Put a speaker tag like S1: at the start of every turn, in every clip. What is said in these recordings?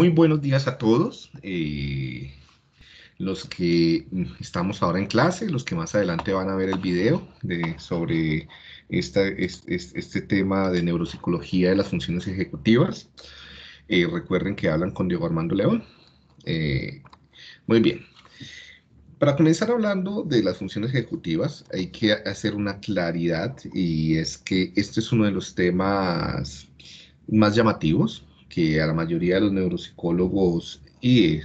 S1: Muy buenos días a todos. Eh, los que estamos ahora en clase, los que más adelante van a ver el video de, sobre esta, este, tema de neuropsicología de las funciones ejecutivas. Eh, recuerden que hablan con Diego Armando León. Eh, muy bien. Para comenzar hablando de las funciones ejecutivas, hay que hacer una claridad y es que este es uno de los temas más llamativos que a la mayoría de los neuropsicólogos y,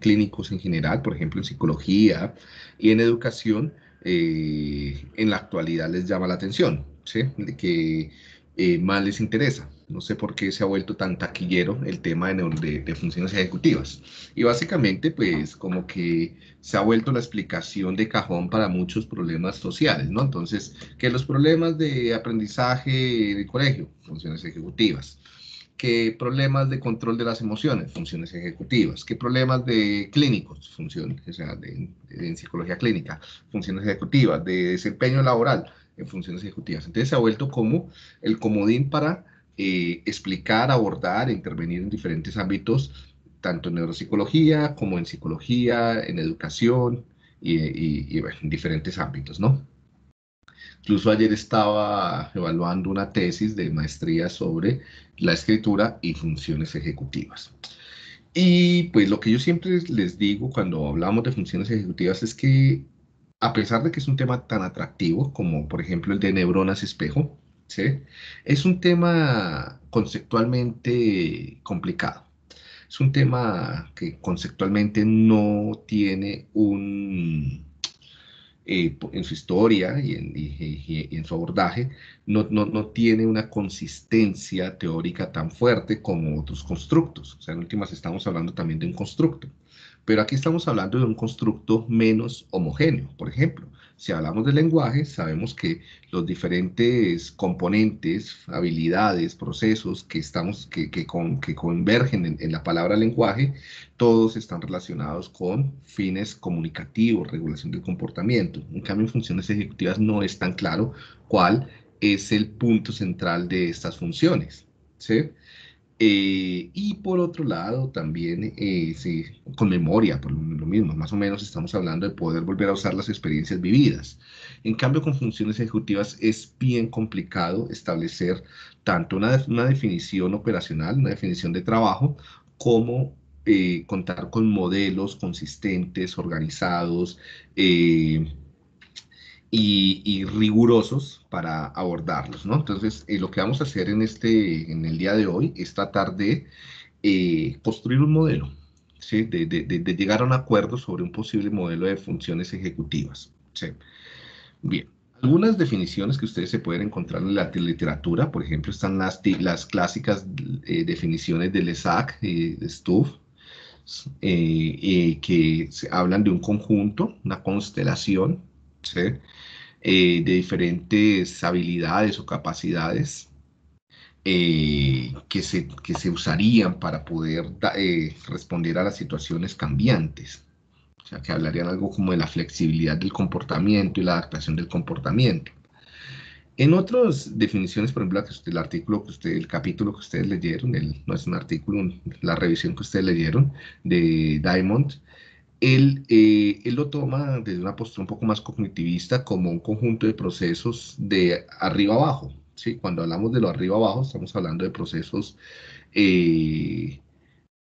S1: clínicos en general, por ejemplo en psicología y en educación, eh, en la actualidad les llama la atención, de que eh, más les interesa. No sé por qué se ha vuelto tan taquillero el tema de, de, funciones ejecutivas. Y básicamente, pues, como que se ha vuelto la explicación de cajón para muchos problemas sociales, ¿no? Entonces, que los problemas de aprendizaje de colegio, funciones ejecutivas qué problemas de control de las emociones, funciones ejecutivas, qué problemas de clínicos, funciones, o sea, de, en psicología clínica, funciones ejecutivas, de desempeño laboral, en funciones ejecutivas. Entonces se ha vuelto como el comodín para eh, explicar, abordar, intervenir en diferentes ámbitos, tanto en neuropsicología como en psicología, en educación y, en diferentes ámbitos, ¿no? Incluso ayer estaba evaluando una tesis de maestría sobre la escritura y funciones ejecutivas. Y pues lo que yo siempre les digo cuando hablamos de funciones ejecutivas es que a pesar de que es un tema tan atractivo como por ejemplo el de neuronas espejo, es un tema conceptualmente complicado. Es un tema que conceptualmente no tiene un, eh, en su historia y en, su abordaje, no, no, tiene una consistencia teórica tan fuerte como otros constructos. O sea, en últimas estamos hablando también de un constructo. Pero aquí estamos hablando de un constructo menos homogéneo. Por ejemplo, si hablamos de lenguaje, sabemos que los diferentes componentes, habilidades, procesos que, estamos, que, que, que convergen en, la palabra lenguaje, todos están relacionados con fines comunicativos, regulación del comportamiento. En cambio, en funciones ejecutivas no es tan claro cuál es el punto central de estas funciones. ¿sí? Eh, y por otro lado, también eh, con memoria, por lo mismo, más o menos estamos hablando de poder volver a usar las experiencias vividas. En cambio, con funciones ejecutivas es bien complicado establecer tanto una, definición operacional, una definición de trabajo, como eh, contar con modelos consistentes, organizados, y, rigurosos para abordarlos, ¿no? Entonces, eh, lo que vamos a hacer en, este, en el día de hoy es tratar de eh, construir un modelo, ¿sí? De, de, de, llegar a un acuerdo sobre un posible modelo de funciones ejecutivas, ¿sí? Bien, algunas definiciones que ustedes se pueden encontrar en la literatura, por ejemplo, están las, las clásicas eh, definiciones de Lesac y de Stuff, que hablan de un conjunto, una constelación, ¿sí? Eh, de diferentes habilidades o capacidades eh, que, se, que, se, usarían para poder eh, responder a las situaciones cambiantes. O sea, que hablarían algo como de la flexibilidad del comportamiento y la adaptación del comportamiento. En otras definiciones, por ejemplo, el artículo que usted, el capítulo que ustedes leyeron, no es un artículo, la revisión que ustedes leyeron de Diamond, eh, él, lo toma desde una postura un poco más cognitivista como un conjunto de procesos de arriba abajo. ¿sí? Cuando hablamos de lo arriba abajo, estamos hablando de procesos eh,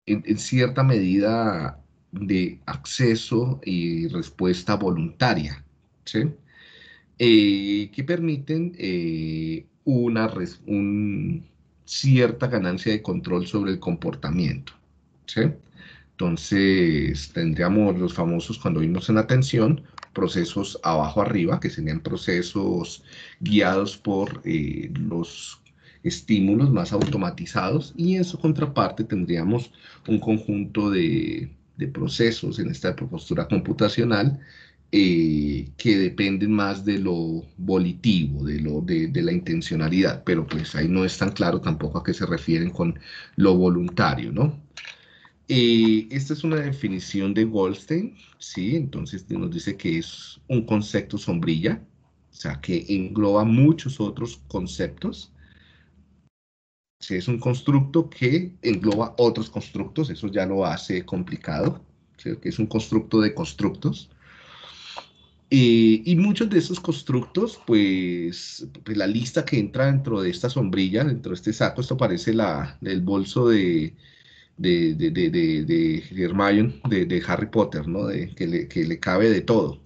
S1: en, cierta medida de acceso y respuesta voluntaria, ¿sí? Eh, que permiten una cierta ganancia de control sobre el comportamiento. ¿sí? Entonces, tendríamos los famosos, cuando vimos en atención, procesos abajo-arriba, que serían procesos guiados por eh, los estímulos más automatizados, y en su contraparte tendríamos un conjunto de, procesos en esta postura computacional eh, que dependen más de lo volitivo, de, lo, de, la intencionalidad, pero pues ahí no es tan claro tampoco a qué se refieren con lo voluntario, ¿no? Eh, esta es una definición de Goldstein, ¿sí? Entonces nos dice que es un concepto sombrilla, o sea, que engloba muchos otros conceptos. Si es un constructo que engloba otros constructos, eso ya lo hace complicado, que es un constructo de constructos. y muchos de esos constructos, pues, pues, la lista que entra dentro de esta sombrilla, dentro de este saco, esto parece la, del bolso de, de, de, de, de, Hermione, de, Harry Potter, ¿no? Que, le, que le cabe de todo.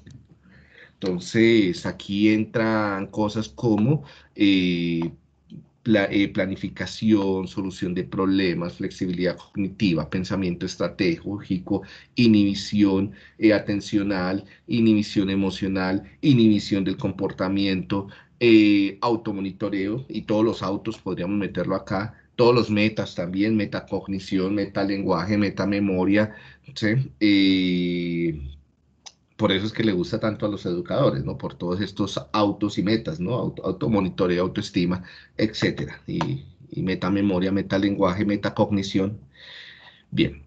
S1: Entonces, aquí entran cosas como eh, eh, planificación, solución de problemas, flexibilidad cognitiva, pensamiento estratégico, inhibición eh, atencional, inhibición emocional, inhibición del comportamiento, automonitoreo, y todos los autos podríamos meterlo acá, todos los metas también, metacognición, metalenguaje, metamemoria, ¿sí? por eso es que le gusta tanto a los educadores, ¿no? Por todos estos autos y metas, ¿no? Auto, automonitoreo, autoestima, etcétera. Y, metamemoria, metalenguaje, metacognición. Bien,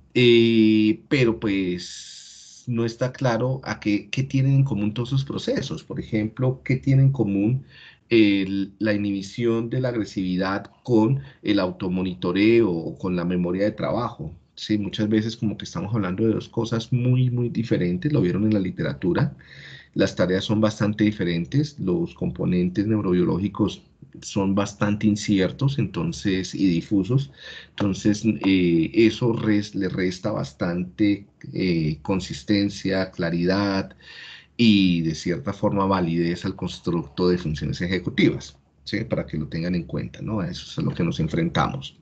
S1: pero pues no está claro a qué, qué, tienen en común todos esos procesos. Por ejemplo, qué tienen en común la inhibición de la agresividad con el automonitoreo o con la memoria de trabajo. Sí, muchas veces como que estamos hablando de dos cosas muy, muy diferentes, lo vieron en la literatura. Las tareas son bastante diferentes, los componentes neurobiológicos son bastante inciertos entonces, y difusos, entonces eh, eso le resta bastante eh, consistencia, claridad y de cierta forma validez al constructo de funciones ejecutivas, ¿sí? para que lo tengan en cuenta, ¿no? eso es a lo que nos enfrentamos.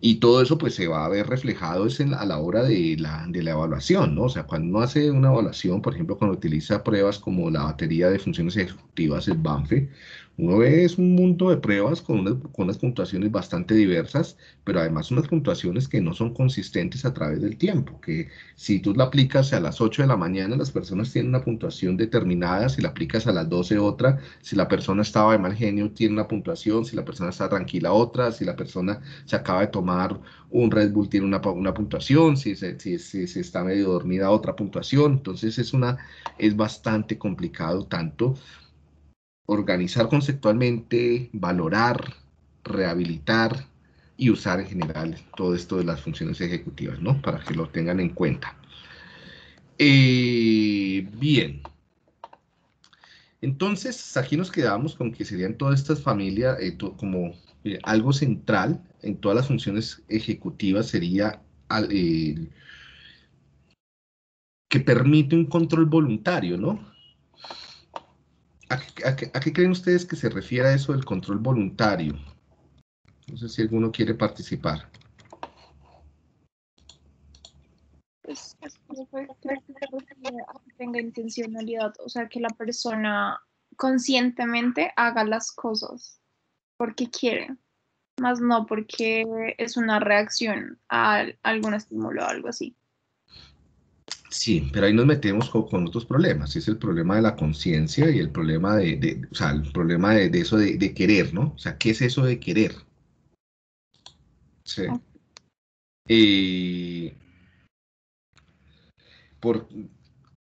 S1: Y todo eso pues se va a ver reflejado es a la hora de la, de la evaluación, ¿no? O sea, cuando uno hace una evaluación, por ejemplo, cuando utiliza pruebas como la batería de funciones ejecutivas, el BANFE, uno es un mundo de pruebas con unas, con unas puntuaciones bastante diversas, pero además unas puntuaciones que no son consistentes a través del tiempo, que si tú la aplicas a las 8 de la mañana, las personas tienen una puntuación determinada, si la aplicas a las 12 otra, si la persona estaba de mal genio tiene una puntuación, si la persona está tranquila otra, si la persona se acaba de tomar un Red Bull tiene una, una puntuación, si se, si, si, si está medio dormida otra puntuación, entonces es, una, es bastante complicado tanto organizar conceptualmente, valorar, rehabilitar y usar en general todo esto de las funciones ejecutivas, ¿no? Para que lo tengan en cuenta. Eh, bien. Entonces, aquí nos quedamos con que serían todas estas familias, eh, como eh, algo central en todas las funciones ejecutivas sería que permite un control voluntario, ¿no? ¿A qué, creen ustedes que se refiere eso del control voluntario? No sé si alguno quiere participar.
S2: Pues que tenga intencionalidad, o sea, que la persona conscientemente haga las cosas porque quiere, más no porque es una reacción a algún estímulo o algo así.
S1: Sí, pero ahí nos metemos con, otros problemas. Es el problema de la conciencia y el problema de, o sea, el problema de, eso de, querer, ¿no? O sea, ¿qué es eso de querer? Sí. Eh, por,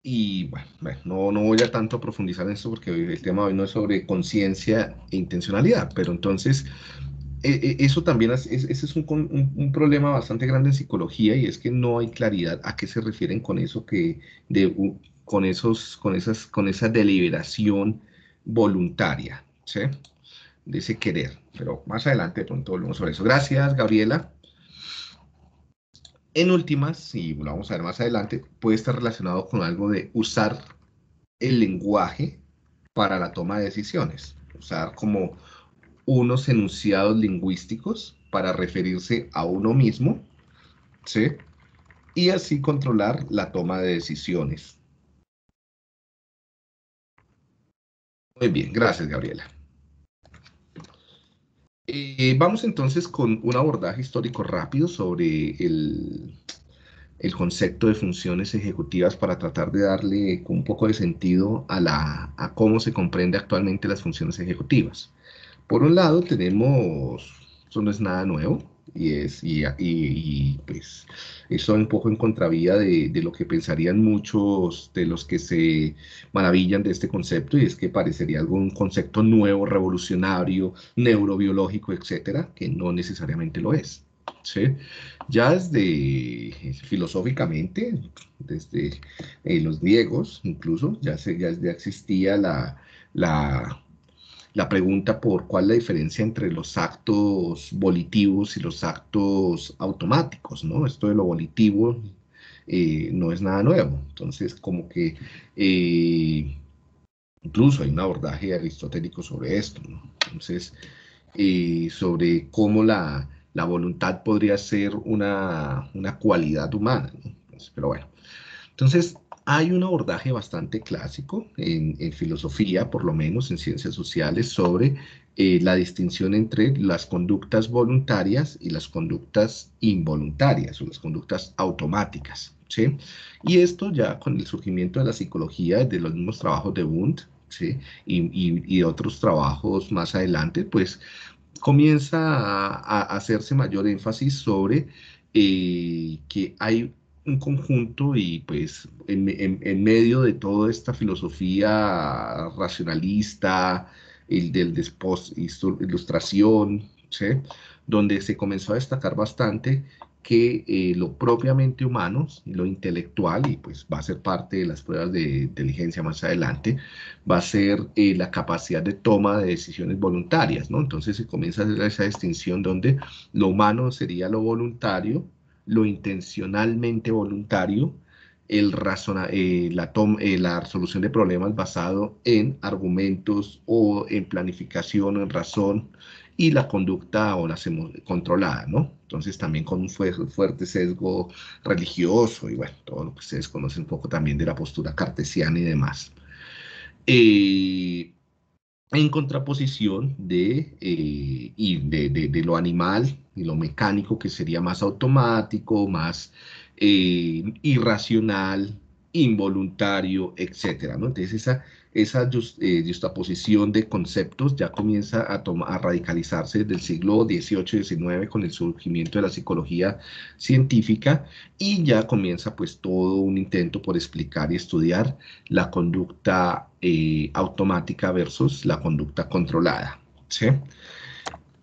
S1: y bueno, no, no voy a tanto profundizar en eso porque el tema hoy no es sobre conciencia e intencionalidad, pero entonces eso también es, ese es un, problema bastante grande en psicología y es que no hay claridad a qué se refieren con eso que con esos con esas con esa deliberación voluntaria ¿sí? de ese querer. Pero más adelante de pronto volvemos sobre eso. Gracias Gabriela. En últimas y lo vamos a ver más adelante puede estar relacionado con algo de usar el lenguaje para la toma de decisiones. Usar como unos enunciados lingüísticos para referirse a uno mismo, ¿sí? Y así controlar la toma de decisiones. Muy bien, gracias Gabriela. Eh, vamos entonces con un abordaje histórico rápido sobre el, el, concepto de funciones ejecutivas para tratar de darle un poco de sentido a, la, a cómo se comprende actualmente las funciones ejecutivas. Por un lado tenemos, eso no es nada nuevo, Y, es, y, pues eso un poco en contravía de, de, lo que pensarían muchos de los que se maravillan de este concepto, y es que parecería algún concepto nuevo, revolucionario, neurobiológico, etcétera, que no necesariamente lo es. ¿sí? Ya desde filosóficamente, desde eh, los griegos incluso, ya, se, ya existía la, la la pregunta por cuál es la diferencia entre los actos volitivos y los actos automáticos, ¿no? Esto de lo volitivo eh, no es nada nuevo. Entonces, como que eh, incluso hay un abordaje aristotélico sobre esto, ¿no? Entonces, eh, sobre cómo la, la, voluntad podría ser una, una cualidad humana, ¿no? pero bueno. Entonces, hay un abordaje bastante clásico en, filosofía, por lo menos en ciencias sociales, sobre eh, la distinción entre las conductas voluntarias y las conductas involuntarias o las conductas automáticas. ¿sí? Y esto ya con el surgimiento de la psicología, de los mismos trabajos de Wundt y, otros trabajos más adelante, pues comienza a, hacerse mayor énfasis sobre eh, que hay un conjunto y pues en, medio de toda esta filosofía racionalista, el del después ilustración, donde se comenzó a destacar bastante que eh, lo propiamente humano, lo intelectual, y pues va a ser parte de las pruebas de inteligencia más adelante, va a ser eh, la capacidad de toma de decisiones voluntarias, ¿no? Entonces se comienza a hacer esa distinción donde lo humano sería lo voluntario, lo intencionalmente voluntario, el eh, la, eh, la resolución de problemas basado en argumentos o en planificación o en razón y la conducta o la controlada, ¿no? Entonces también con un fuerte sesgo religioso y bueno, todo lo que ustedes conocen un poco también de la postura cartesiana y demás. Eh, en contraposición de, eh, y de, lo animal y lo mecánico, que sería más automático, más eh, irracional, involuntario, etcétera, ¿no? Entonces esa, esa eh, justaposición de conceptos ya comienza a, a radicalizarse desde el siglo XVIII-XIX con el surgimiento de la psicología científica y ya comienza pues todo un intento por explicar y estudiar la conducta eh, automática versus la conducta controlada.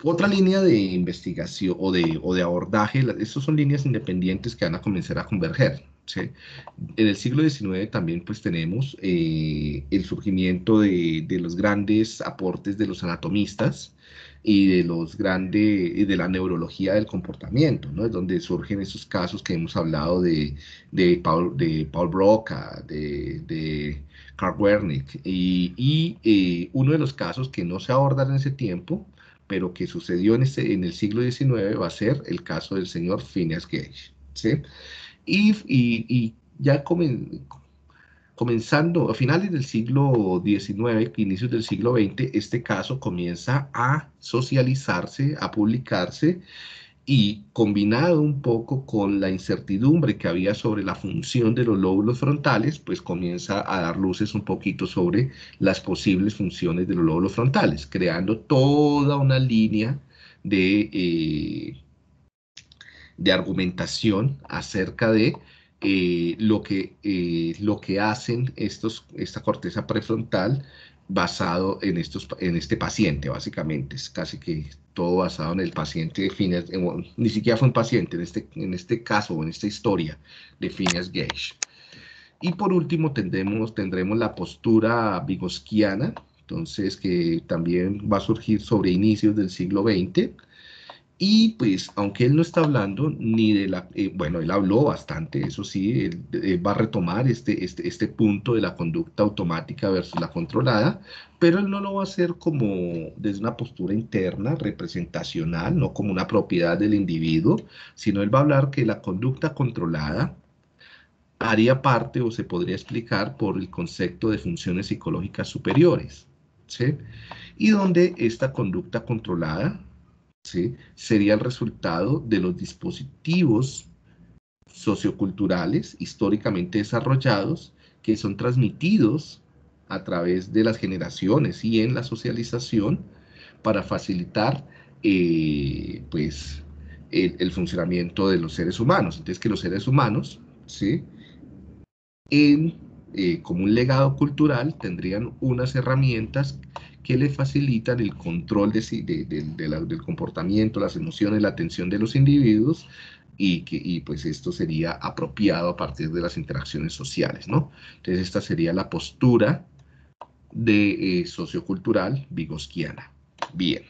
S1: Otra línea de investigación o de, o de abordaje, estas son líneas independientes que van a comenzar a converger. En el siglo XIX también pues tenemos eh, el surgimiento de, los grandes aportes de los anatomistas y de los grandes, de la neurología del comportamiento, ¿no? Es donde surgen esos casos que hemos hablado de, de, Paul, de Paul Broca, de, de Carl Wernick, y, eh, uno de los casos que no se abordan en ese tiempo, pero que sucedió en, este, en el siglo XIX, va a ser el caso del señor Phineas Gage, ¿sí? Y, ya comenzando a finales del siglo XIX, inicios del siglo XX, este caso comienza a socializarse, a publicarse y combinado un poco con la incertidumbre que había sobre la función de los lóbulos frontales, pues comienza a dar luces un poquito sobre las posibles funciones de los lóbulos frontales, creando toda una línea de eh, de argumentación acerca de eh, lo, que, eh, lo que hacen estos, esta corteza prefrontal basado en, estos, en este paciente, básicamente. Es casi que todo basado en el paciente de Phineas, ni siquiera fue un paciente, en este, en este caso, en esta historia de Phineas Gage. Y por último tendremos, tendremos la postura vigosquiana, entonces que también va a surgir sobre inicios del siglo XX, y pues, aunque él no está hablando ni de la, eh, bueno, él habló bastante, eso sí, él, va a retomar este, este, este punto de la conducta automática versus la controlada, pero él no lo va a hacer como desde una postura interna, representacional, no como una propiedad del individuo, sino él va a hablar que la conducta controlada haría parte o se podría explicar por el concepto de funciones psicológicas superiores, ¿sí? Y donde esta conducta controlada sería el resultado de los dispositivos socioculturales históricamente desarrollados que son transmitidos a través de las generaciones y en la socialización para facilitar eh, pues el, funcionamiento de los seres humanos. Entonces, que los seres humanos, ¿sí? Eh, como un legado cultural, tendrían unas herramientas que le facilitan el control de, del comportamiento, las emociones, la atención de los individuos y que y pues esto sería apropiado a partir de las interacciones sociales, ¿no? Entonces esta sería la postura de eh, sociocultural vigosquiana. Bien.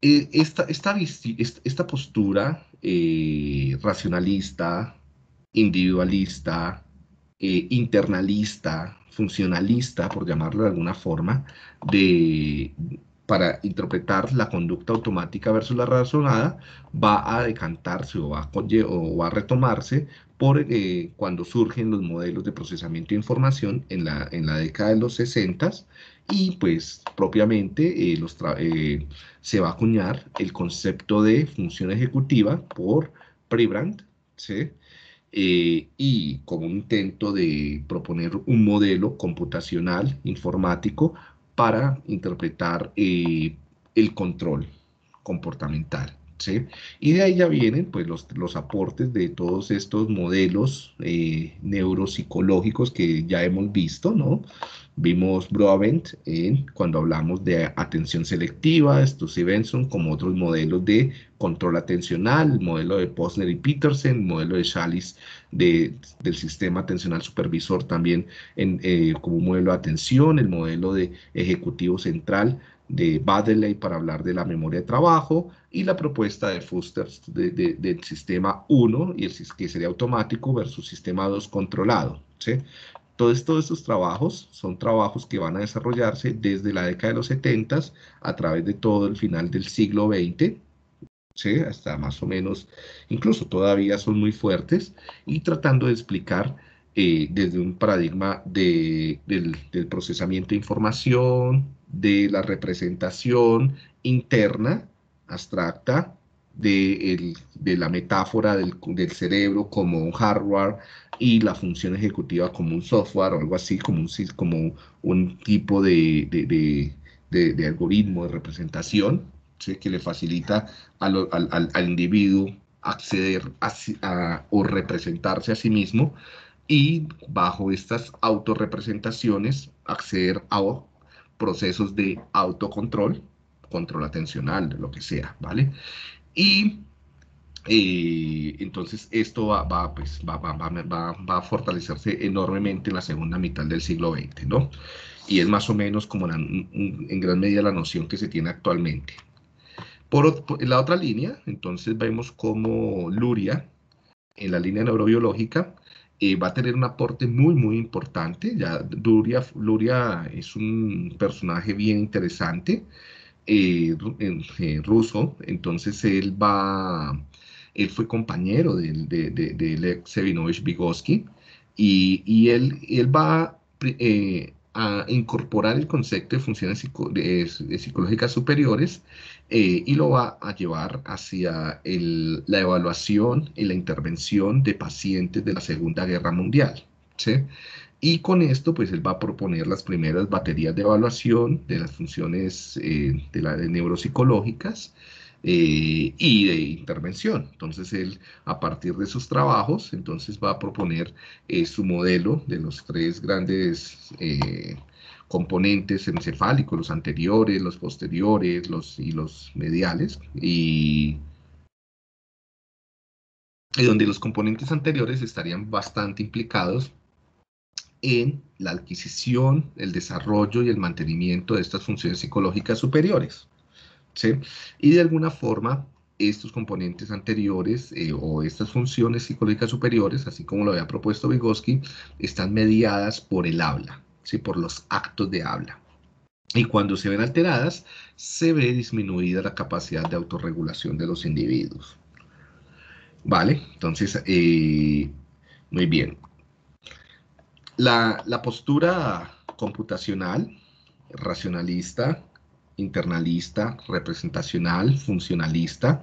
S1: Eh, esta, esta, esta, postura eh, racionalista, individualista, internalista, funcionalista, por llamarlo de alguna forma, de, para interpretar la conducta automática versus la razonada, va a decantarse o va a, retomarse por eh, cuando surgen los modelos de procesamiento de información en la, en la década de los 60 y pues propiamente eh, eh, se va a acuñar el concepto de función ejecutiva por Prebrand, y como un intento de proponer un modelo computacional informático para interpretar eh, el control comportamental. ¿Sí? Y de ahí ya vienen pues, los, los aportes de todos estos modelos eh, neuropsicológicos que ya hemos visto, ¿no? Vimos Broadbent en, cuando hablamos de atención selectiva, estos Benson, como otros modelos de control atencional, el modelo de Posner y Peterson, el modelo de Shalis de, del sistema atencional supervisor también en, eh, como modelo de atención, el modelo de ejecutivo central de Baddeley para hablar de la memoria de trabajo y la propuesta de Fuster del sistema 1 y el que sería automático versus sistema 2 controlado. ¿sí? Todos, todos estos trabajos son trabajos que van a desarrollarse desde la década de los 70 a través de todo el final del siglo XX, ¿sí? hasta más o menos, incluso todavía son muy fuertes, y tratando de explicar eh, desde un paradigma de, del, procesamiento de información, de la representación interna, abstracta, de, de la metáfora del, del, cerebro como un hardware y la función ejecutiva como un software o algo así, como un, como un tipo de, de, de algoritmo de representación que le facilita al, al, al, individuo acceder a, o representarse a sí mismo y bajo estas autorrepresentaciones acceder a procesos de autocontrol, control atencional, lo que sea, ¿vale? Y eh, entonces esto va, va, pues, va, va, a fortalecerse enormemente en la segunda mitad del siglo XX, ¿no? Y es más o menos como en gran medida la noción que se tiene actualmente. Por, la otra línea, entonces vemos como Luria, en la línea neurobiológica, eh, va a tener un aporte muy, muy importante. Ya Luria, Luria es un personaje bien interesante, eh, eh, ruso, entonces él va, él fue compañero del de, de, de Sevinovich Vygotsky y, y, él, él va a incorporar el concepto de funciones psicológicas superiores y lo va a llevar hacia el, la evaluación y la intervención de pacientes de la Segunda Guerra Mundial. ¿sí? Y con esto, pues él va a proponer las primeras baterías de evaluación de las funciones eh, de, la, de neuropsicológicas eh, y de intervención. Entonces él, a partir de sus trabajos, entonces va a proponer eh, su modelo de los tres grandes componentes encefálicos, los anteriores, los posteriores los, y los mediales, y donde los componentes anteriores estarían bastante implicados en la adquisición, el desarrollo y el mantenimiento de estas funciones psicológicas superiores. ¿sí? Y de alguna forma, estos componentes anteriores eh, o estas funciones psicológicas superiores, así como lo había propuesto Vygotsky, están mediadas por el habla, ¿sí? por los actos de habla. Y cuando se ven alteradas, se ve disminuida la capacidad de autorregulación de los individuos. ¿Vale? Entonces, eh, muy bien. La, postura computacional, racionalista, internalista, representacional, funcionalista,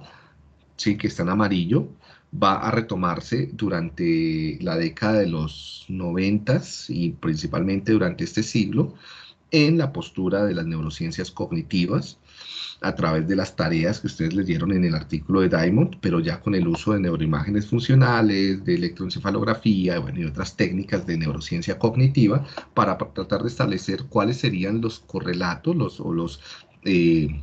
S1: sí, que está en amarillo, va a retomarse durante la década de los noventas y principalmente durante este siglo en la postura de las neurociencias cognitivas, a través de las tareas que ustedes leyeron en el artículo de Diamond, pero ya con el uso de neuroimágenes funcionales, de electroencefalografía y otras técnicas de neurociencia cognitiva para tratar de establecer cuáles serían los correlatos o los, eh,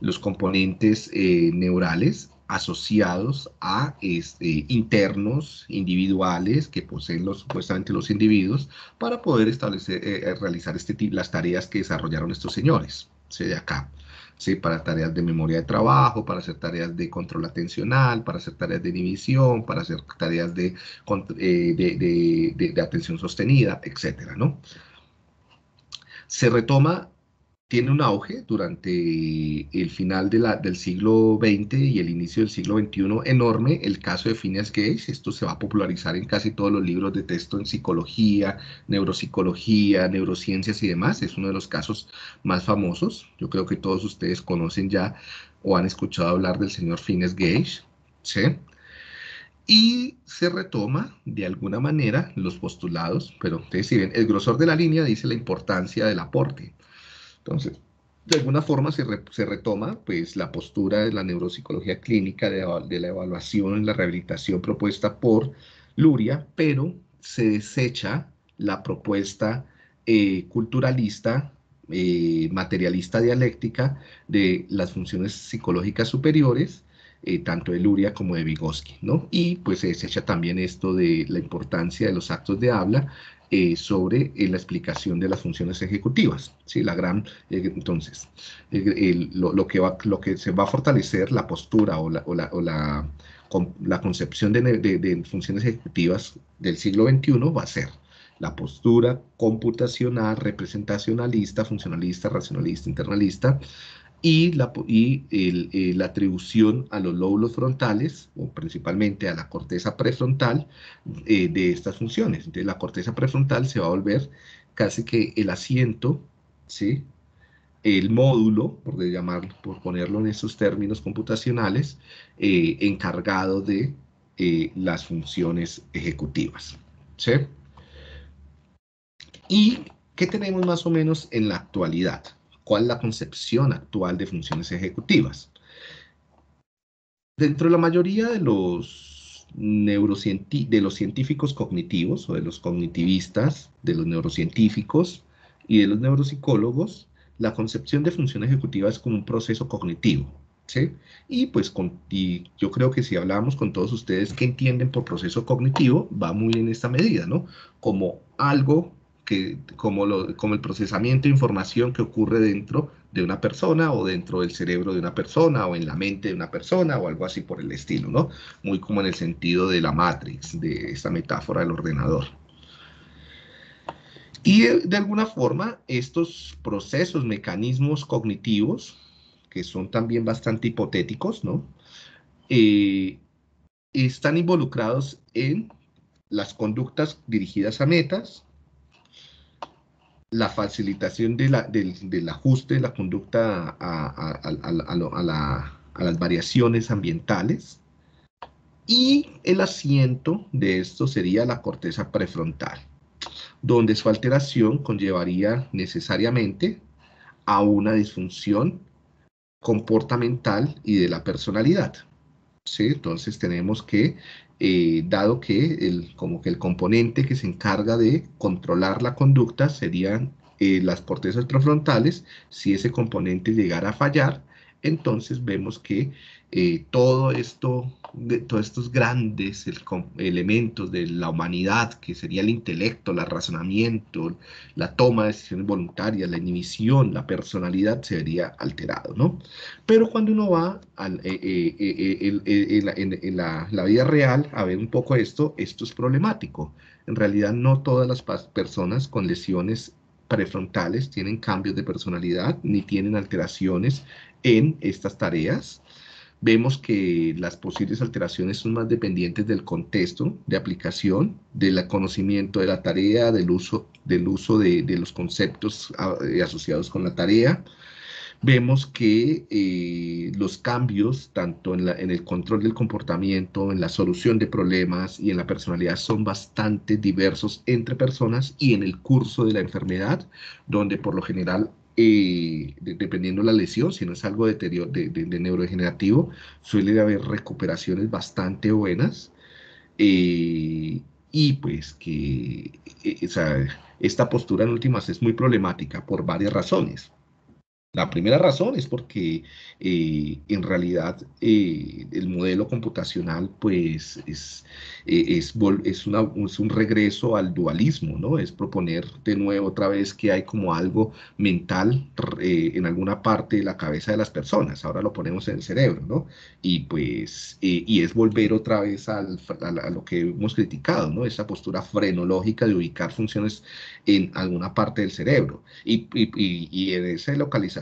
S1: los componentes eh, neurales asociados a este, internos individuales que poseen los, supuestamente los individuos para poder establecer, eh, realizar este, las tareas que desarrollaron estos señores, ¿sí? de acá. ¿sí? para tareas de memoria de trabajo, para hacer tareas de control atencional, para hacer tareas de inhibición, para hacer tareas de, eh, de, de atención sostenida, etcétera, ¿no? Se retoma tiene un auge durante el final del siglo XX y el inicio del siglo XXI enorme. El caso de Phineas Gage, esto se va a popularizar en casi todos los libros de texto en psicología, neuropsicología, neurociencias y demás. Es uno de los casos más famosos. Yo creo que todos ustedes conocen ya o han escuchado hablar del señor Phineas Gage. ¿sí? y se retoma de alguna manera los postulados, pero ustedes si el grosor de la línea dice la importancia del aporte. Entonces, de alguna forma se, retoma pues, la postura de la neuropsicología clínica de, la evaluación y la rehabilitación propuesta por Luria, pero se desecha la propuesta eh, culturalista, eh, materialista dialéctica de las funciones psicológicas superiores, eh, tanto de Luria como de Vygotsky, ¿no? Y pues se desecha también esto de la importancia de los actos de habla eh, sobre eh, la explicación de las funciones ejecutivas. ¿sí? La gran, eh, entonces, lo, que va, lo que se va a fortalecer la postura o la, o la, o la, la concepción de, de, de, funciones ejecutivas del siglo XXI va a ser la postura computacional, representacionalista, funcionalista, racionalista, internalista, y, la, y eh, la atribución a los lóbulos frontales, o principalmente a la corteza prefrontal, eh, de estas funciones. Entonces, la corteza prefrontal se va a volver casi que el asiento, ¿sí? el módulo, por, por ponerlo en esos términos computacionales, eh, encargado de las funciones ejecutivas. ¿sí? ¿Y qué tenemos más o menos en la actualidad? Cuál es la concepción actual de funciones ejecutivas. Dentro de la mayoría de los, de los científicos cognitivos o de los cognitivistas, de los neurocientíficos y de los neuropsicólogos, la concepción de función ejecutiva es como un proceso cognitivo. ¿sí? Y pues con, y yo creo que si hablamos con todos ustedes que entienden por proceso cognitivo, va muy en esta medida, ¿no? Como algo como, lo, como el procesamiento de información que ocurre dentro de una persona o dentro del cerebro de una persona o en la mente de una persona o algo así por el estilo, ¿no? Muy como en el sentido de la Matrix, de esta metáfora del ordenador. Y de, alguna forma, estos procesos, mecanismos cognitivos, que son también bastante hipotéticos, ¿no? Eh, están involucrados en las conductas dirigidas a metas, la facilitación del, ajuste de la conducta a, las variaciones ambientales y el asiento de esto sería la corteza prefrontal, donde su alteración conllevaría necesariamente a una disfunción comportamental y de la personalidad. ¿sí? Entonces tenemos que eh, dado que el, como que el componente que se encarga de controlar la conducta serían eh, las cortezas prefrontales, si ese componente llegara a fallar, entonces vemos que eh, todo esto, de, todos estos grandes elementos de la humanidad, que sería el intelecto, el razonamiento, la toma de decisiones voluntarias, la inhibición, la personalidad, se vería alterado, ¿no? Pero cuando uno va en, la, la, vida real a ver un poco esto, esto es problemático. En realidad no todas las personas con lesiones prefrontales tienen cambios de personalidad ni tienen alteraciones en estas tareas vemos que las posibles alteraciones son más dependientes del contexto de aplicación, del conocimiento de la tarea, del uso, del uso de, los conceptos ah, eh, asociados con la tarea. Vemos que eh, los cambios, tanto en, en, el control del comportamiento, en la solución de problemas y en la personalidad, son bastante diversos entre personas y en el curso de la enfermedad, donde por lo general eh, dependiendo la lesión, si no es algo de, de, neurodegenerativo, suele haber recuperaciones bastante buenas. Eh, y pues que eh, esta postura en últimas es muy problemática por varias razones. La primera razón es porque eh, en realidad eh, el modelo computacional pues es, eh, es, es, un regreso al dualismo, ¿no? Es proponer de nuevo otra vez que hay como algo mental en alguna parte de la cabeza de las personas, ahora lo ponemos en el cerebro, ¿no? Y pues, y es volver otra vez al, a, lo que hemos criticado, ¿no? Esa postura frenológica de ubicar funciones en alguna parte del cerebro. Y, y en esa localización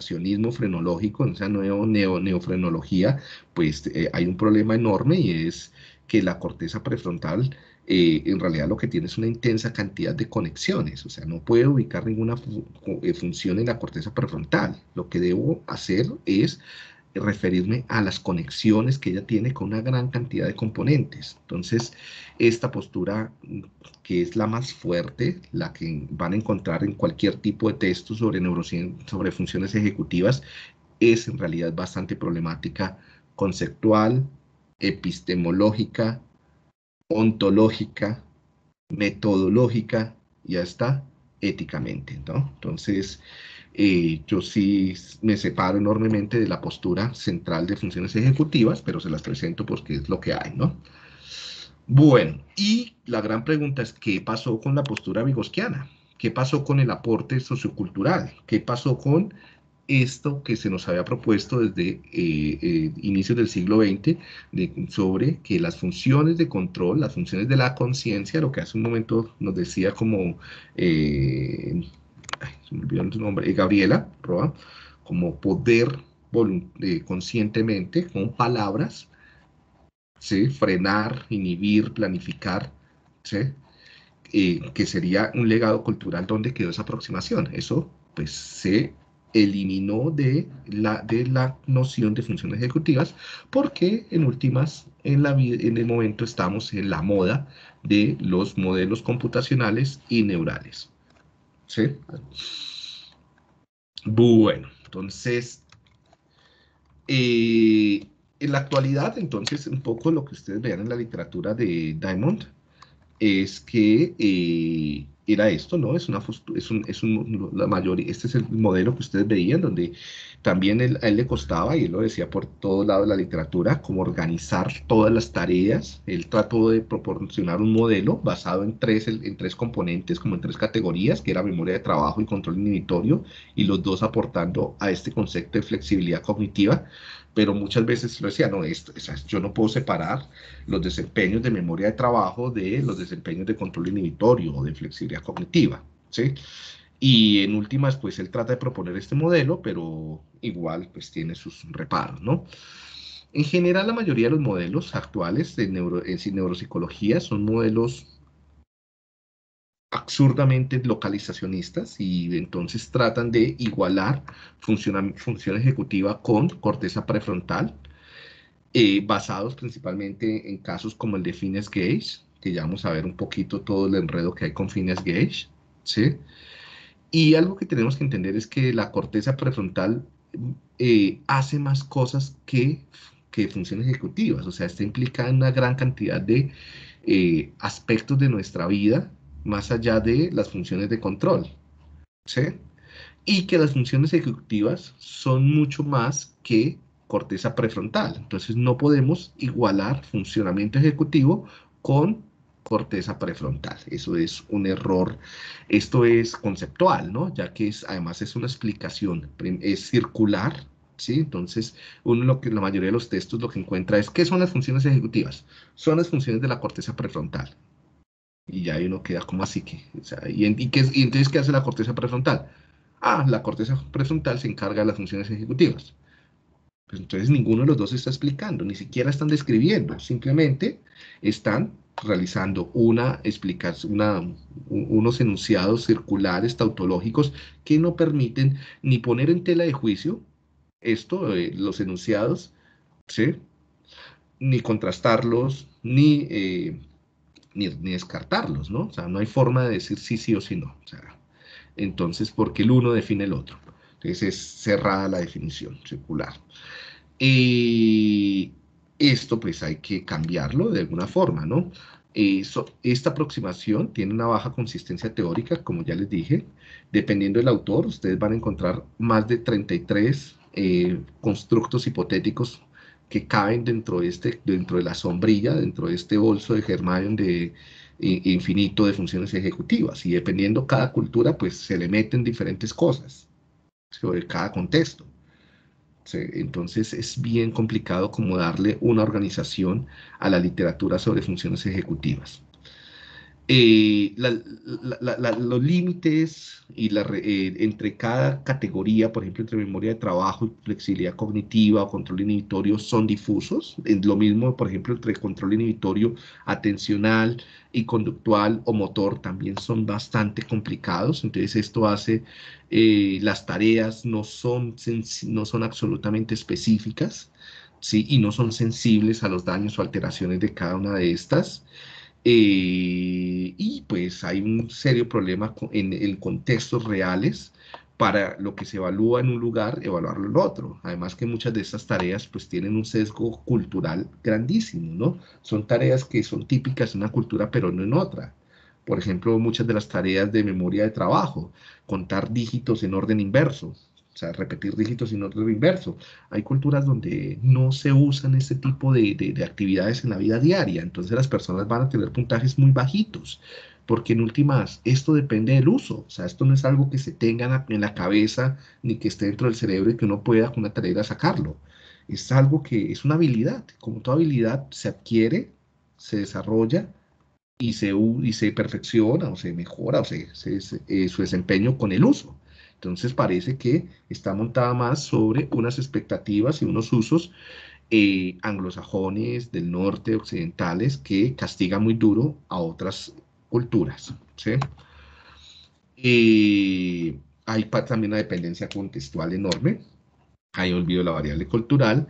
S1: frenológico, en esa neo, neofrenología, pues eh, hay un problema enorme y es que la corteza prefrontal eh, en realidad lo que tiene es una intensa cantidad de conexiones, o sea, no puede ubicar ninguna eh, función en la corteza prefrontal. Lo que debo hacer es referirme a las conexiones que ella tiene con una gran cantidad de componentes. Entonces, esta postura que es la más fuerte, la que van a encontrar en cualquier tipo de texto sobre, sobre funciones ejecutivas, es en realidad bastante problemática conceptual, epistemológica, ontológica, metodológica y hasta éticamente, ¿no? Entonces, eh, yo sí me separo enormemente de la postura central de funciones ejecutivas, pero se las presento porque es lo que hay, ¿no? Bueno, y la gran pregunta es, ¿qué pasó con la postura vigosquiana? ¿Qué pasó con el aporte sociocultural? ¿Qué pasó con esto que se nos había propuesto desde eh, eh, inicios del siglo XX sobre que las funciones de control, las funciones de la conciencia, lo que hace un momento nos decía como se me olvidó nombre, Gabriela como poder eh, conscientemente, con palabras, ¿sí? frenar, inhibir, planificar, ¿sí? Eh, que sería un legado cultural donde quedó esa aproximación. Eso pues se eliminó de la, de la noción de funciones ejecutivas porque en últimas en, la, en el momento estamos en la moda de los modelos computacionales y neurales. ¿Sí? Bueno, entonces, eh, en la actualidad, entonces, un poco lo que ustedes vean en la literatura de Diamond es que eh, era esto, ¿no? Es una es un, es un, la mayoría, este es el modelo que ustedes veían, donde también a él le costaba, y él lo decía por todo lado de la literatura, como organizar todas las tareas. Él trató de proporcionar un modelo basado en tres, en tres componentes, como en tres categorías, que era memoria de trabajo y control inhibitorio, y los dos aportando a este concepto de flexibilidad cognitiva pero muchas veces lo decía, no, esto, yo no puedo separar los desempeños de memoria de trabajo de los desempeños de control inhibitorio o de flexibilidad cognitiva, ¿sí? Y en últimas, pues él trata de proponer este modelo, pero igual pues tiene sus reparos, ¿no? En general, la mayoría de los modelos actuales de neuro, en neuropsicología son modelos absurdamente localizacionistas y entonces tratan de igualar función, ejecutiva con corteza prefrontal, eh, basados principalmente en casos como el de Fines Gage, que ya vamos a ver un poquito todo el enredo que hay con Fines Gage. Y algo que tenemos que entender es que la corteza prefrontal eh, hace más cosas que, que funciones ejecutivas, o sea, está implicada en una gran cantidad de eh, aspectos de nuestra vida más allá de las funciones de control. ¿sí? Y que las funciones ejecutivas son mucho más que corteza prefrontal. Entonces no podemos igualar funcionamiento ejecutivo con corteza prefrontal. Eso es un error. Esto es conceptual, ¿no? Ya que además es una explicación, es circular, ¿sí? Entonces, uno lo que la mayoría de los textos lo que encuentra es ¿qué son las funciones ejecutivas? Son las funciones de la corteza prefrontal. Y ya uno queda como así que, ¿y, entonces qué hace la corteza prefrontal? Ah, la corteza prefrontal se encarga de las funciones ejecutivas. Pues entonces ninguno de los dos está explicando, ni siquiera están describiendo, simplemente están realizando una explicación, unos enunciados circulares tautológicos que no permiten ni poner en tela de juicio esto, eh, los enunciados, ¿sí? ni contrastarlos, ni eh, ni, descartarlos, ¿no? O sea, no hay forma de decir sí, sí o sí no. O sea, entonces, porque el uno define el otro. Entonces es cerrada la definición circular. Y esto pues hay que cambiarlo de alguna forma, ¿no? esta aproximación tiene una baja consistencia teórica, como ya les dije. Dependiendo del autor, ustedes van a encontrar más de 33 eh, constructos hipotéticos que caben dentro de, este, dentro de la sombrilla, dentro de este bolso de Germán de infinito de funciones ejecutivas. Y dependiendo cada cultura, pues se le meten diferentes cosas sobre cada contexto. Entonces es bien complicado como darle una organización a la literatura sobre funciones ejecutivas. Eh, los límites y la, eh, entre cada categoría, por ejemplo, entre memoria de trabajo y flexibilidad cognitiva o control inhibitorio son difusos. lo mismo, por ejemplo, entre control inhibitorio atencional y conductual o motor también son bastante complicados. Entonces esto hace eh, las tareas no son, no son absolutamente específicas ¿sí? y no son sensibles a los daños o alteraciones de cada una de estas. Eh, y pues hay un serio problema en, contextos reales para lo que se evalúa en un lugar, evaluarlo en otro. Además que muchas de estas tareas pues tienen un sesgo cultural grandísimo, ¿no? Son tareas que son típicas en una cultura pero no en otra. Por ejemplo, muchas de las tareas de memoria de trabajo, contar dígitos en orden inverso, sea, repetir dígitos sin orden inverso. Hay culturas donde no se usan este tipo de, de, actividades en la vida diaria, entonces las personas van a tener puntajes muy bajitos, porque en últimas esto depende del uso, o sea, esto no es algo que se tenga en la cabeza ni que esté dentro del cerebro y que uno pueda con una tarea sacarlo. Es algo que es una habilidad, como toda habilidad se adquiere, se desarrolla y se, y se perfecciona o se mejora o se, eh, su desempeño con el uso. Entonces parece que está montada más sobre unas expectativas y unos usos eh, anglosajones del norte, occidentales, que castigan muy duro a otras culturas. hay también una dependencia contextual enorme, hay olvido la variable cultural,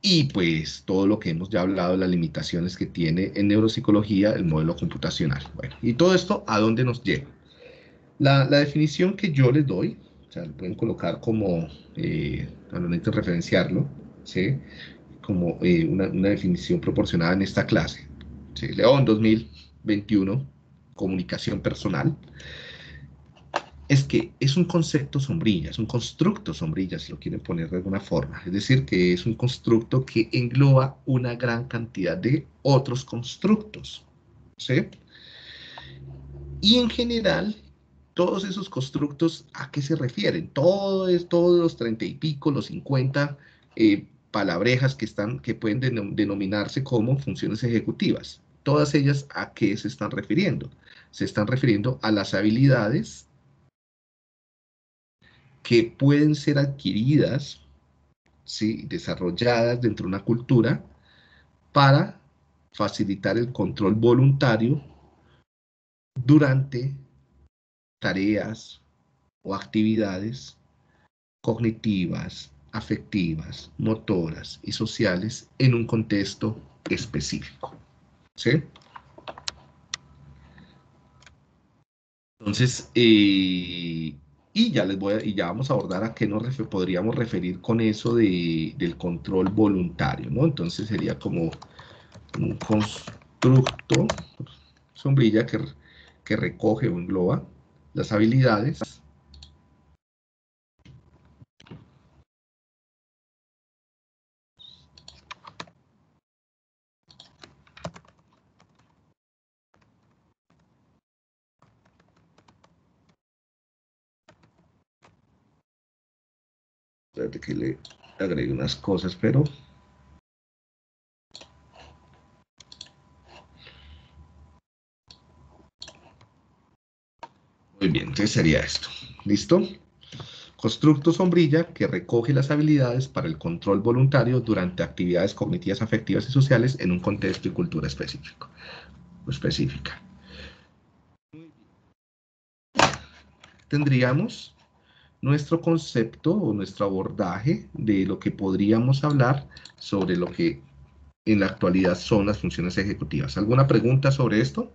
S1: y pues todo lo que hemos ya hablado, las limitaciones que tiene en neuropsicología el modelo computacional. Bueno, y todo esto, ¿a dónde nos lleva? La, la definición que yo les doy sea, lo pueden colocar como, eh, no necesito referenciarlo, ¿sí? como eh, una, una, definición proporcionada en esta clase. ¿sí? León 2021, comunicación personal, es que es un concepto sombrilla, es un constructo sombrilla, si lo quieren poner de alguna forma. Es decir, que es un constructo que engloba una gran cantidad de otros constructos. ¿sí? Y en general todos esos constructos, ¿a qué se refieren? Todos, los treinta y pico, los cincuenta eh, palabrejas que, están, que pueden denominarse como funciones ejecutivas. Todas ellas, ¿a qué se están refiriendo? Se están refiriendo a las habilidades que pueden ser adquiridas, ¿sí? desarrolladas dentro de una cultura para facilitar el control voluntario durante tareas o actividades cognitivas, afectivas, motoras y sociales en un contexto específico. ¿Sí? Entonces, eh, y ya les voy a, y ya vamos a abordar a qué nos podríamos referir con eso de, del control voluntario, ¿no? Entonces sería como un constructo, sombrilla que, que recoge o engloba las habilidades. Espérate que le agregue unas cosas, pero bien, entonces sería esto. ¿Listo? Constructo sombrilla que recoge las habilidades para el control voluntario durante actividades cognitivas, afectivas y sociales en un contexto y cultura específico específica. Tendríamos nuestro concepto o nuestro abordaje de lo que podríamos hablar sobre lo que en la actualidad son las funciones ejecutivas. ¿Alguna pregunta sobre esto?